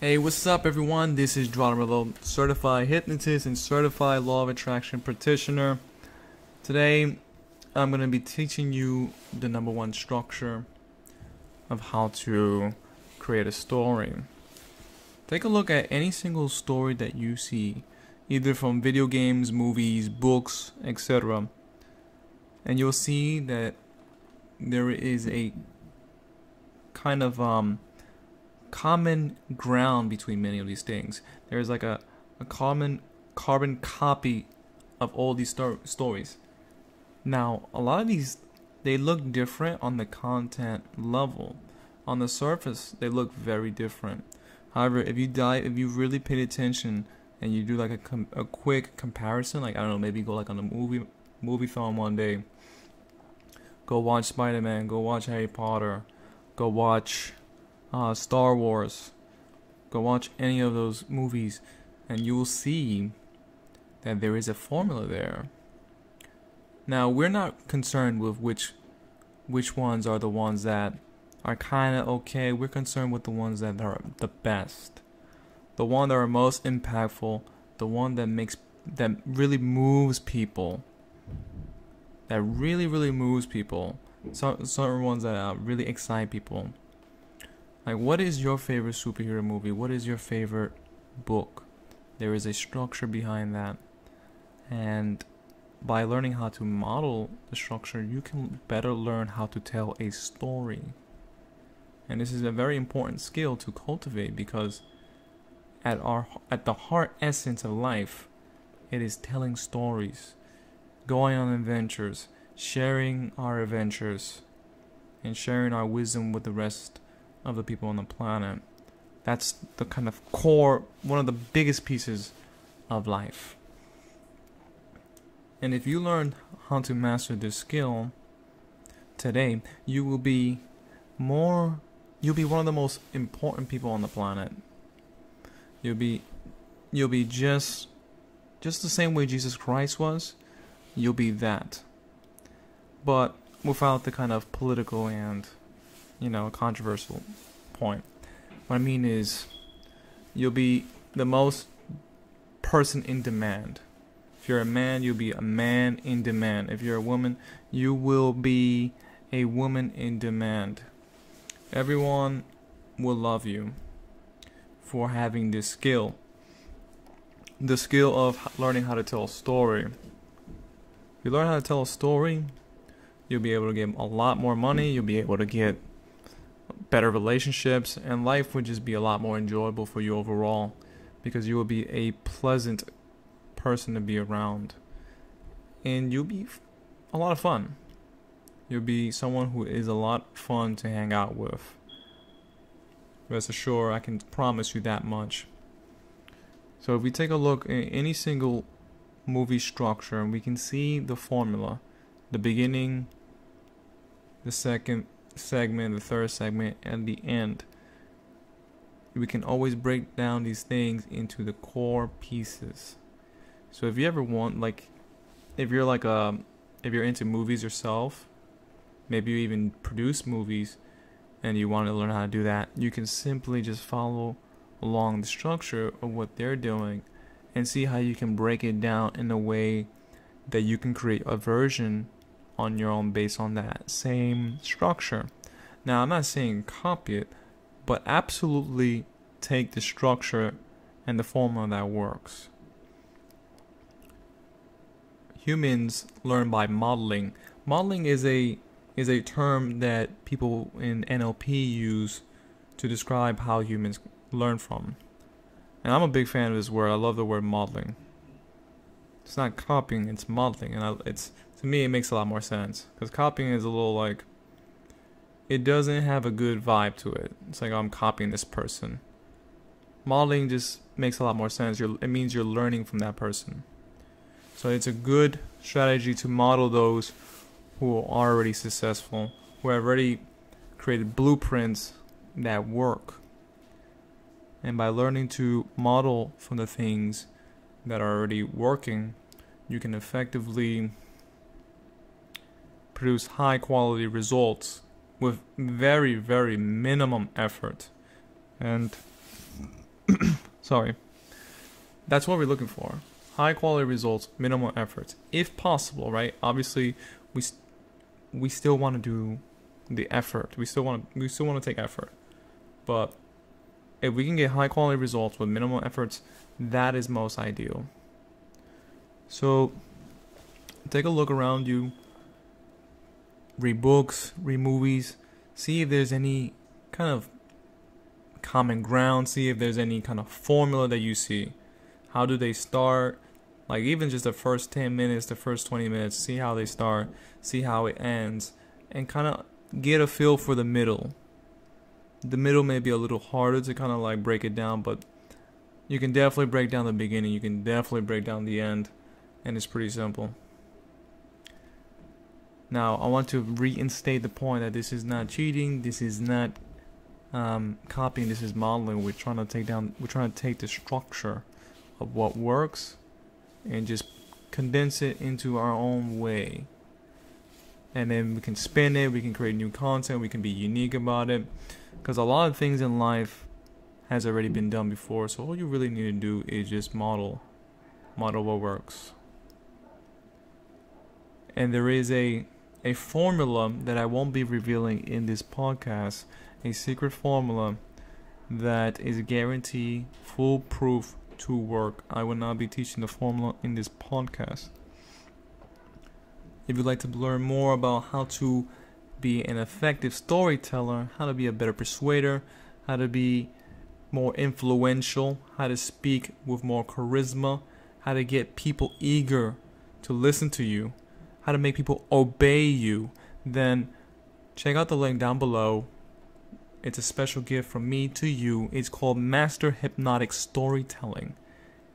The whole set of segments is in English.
Hey, what's up, everyone? This is Geronimo, certified hypnotist and certified law of attraction practitioner. Today, I'm going to be teaching you the number one structure of how to create a story. Take a look at any single story that you see, either from video games, movies, books, etc., and you'll see that there is a kind of um, common ground between many of these things. There is like a, a common carbon copy of all these stor- stories. Now, a lot of these they look different on the content level. On the surface, they look very different. However, if you dive, if you really paid attention and you do like a a quick comparison, like I don't know, maybe go like on a movie movie film one day. Go watch Spider Man. Go watch Harry Potter. Go watch uh, Star Wars. Go watch any of those movies, and you will see that there is a formula there. Now we're not concerned with which which ones are the ones that are kind of okay. We're concerned with the ones that are the best, the one that are most impactful, the one that makes that really moves people. That really really moves people. Some certain ones that uh, really excite people. Like, what is your favorite superhero movie? What is your favorite book? There is a structure behind that, and by learning how to model the structure, you can better learn how to tell a story. And this is a very important skill to cultivate because at our at the heart essence of life, it is telling stories, going on adventures, sharing our adventures, and sharing our wisdom with the rest of the people on the planet. That's the kind of core, one of the biggest pieces of life. And if you learn how to master this skill today, you will be more you'll be one of the most important people on the planet. You'll be you'll be just just the same way Jesus Christ was. You'll be that. But without the kind of political and you know, a controversial point. What I mean is you'll be the most person in demand. If you're a man, you'll be a man in demand. If you're a woman, you will be a woman in demand. Everyone will love you for having this skill. The skill of learning how to tell a story. If you learn how to tell a story, you'll be able to get a lot more money, you'll be able to get better relationships, and life would just be a lot more enjoyable for you overall because you will be a pleasant person to be around. And you'll be a lot of fun. You'll be someone who is a lot fun to hang out with. Rest assured, I can promise you that much. So if we take a look at any single movie structure, we can see the formula. The beginning, the second, segment, the third segment, and the end. We can always break down these things into the core pieces. So if you ever want, like, if you're like a, um, if you're into movies yourself, maybe you even produce movies, and you want to learn how to do that, you can simply just follow along the structure of what they're doing, and see how you can break it down in a way that you can create a version on your own based on that same structure. Now, I'm not saying copy it, but absolutely take the structure and the formula that works. Humans learn by modeling. Modeling is a is a term that people in NLP use to describe how humans learn from. And I'm a big fan of this word. I love the word modeling. It's not copying, it's modeling, and I, it's to me it makes a lot more sense because copying is a little like it doesn't have a good vibe to it. It's like oh, I'm copying this person. Modeling just makes a lot more sense. You're, it means you're learning from that person. So it's a good strategy to model those who are already successful, who have already created blueprints that work. And by learning to model from the things that are already working, you can effectively produce high quality results with very, very minimum effort. And Sorry. That's what we're looking for. High quality results, minimal efforts, if possible, right? Obviously, we we still want to do the effort. We still want to we still want to take effort. But if we can get high quality results with minimal efforts, that is most ideal. So take a look around you. Read books, read movies, see if there's any kind of common ground, see if there's any kind of formula that you see. How do they start? Like even just the first 10 minutes, the first 20 minutes, see how they start, see how it ends, and kind of get a feel for the middle. The middle may be a little harder to kind of like break it down, but you can definitely break down the beginning, you can definitely break down the end, and it's pretty simple. Now, I want to reinstate the point that this is not cheating, this is not um, copying, this is modeling. We're trying to take down, we're trying to take the structure of what works and just condense it into our own way. And then we can spin it, we can create new content, we can be unique about it. Because a lot of things in life has already been done before, so all you really need to do is just model model what works. And there is a a formula that I won't be revealing in this podcast, a secret formula that is guaranteed foolproof to work. I will not be teaching the formula in this podcast. If you'd like to learn more about how to be an effective storyteller, how to be a better persuader, how to be more influential, how to speak with more charisma, how to get people eager to listen to you, how to make people obey you, then check out the link down below. It's a special gift from me to you. It's called Master Hypnotic Storytelling.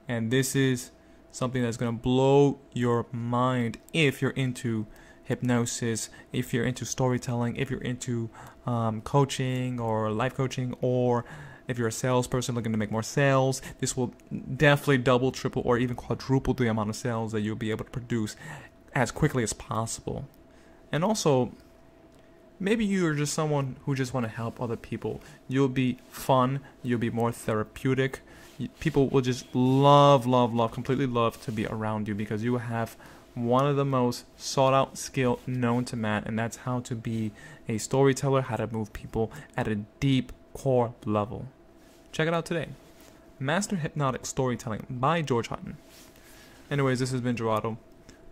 And this is something that's going to blow your mind if you're into hypnosis, if you're into storytelling, if you're into um, coaching or life coaching, or if you're a salesperson looking to make more sales, this will definitely double, triple, or even quadruple the amount of sales that you'll be able to produce as quickly as possible. And also, maybe you're just someone who just want to help other people. You'll be fun, you'll be more therapeutic. People will just love, love, love, completely love to be around you because you have one of the most sought out skill known to man, and that's how to be a storyteller, how to move people at a deep core level. Check it out today. Master Hypnotic Storytelling by George Hutton. Anyways, this has been Gerardo.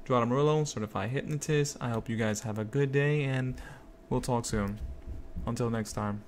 Gerardo Morillo, certified hypnotist. I hope you guys have a good day and we'll talk soon. Until next time.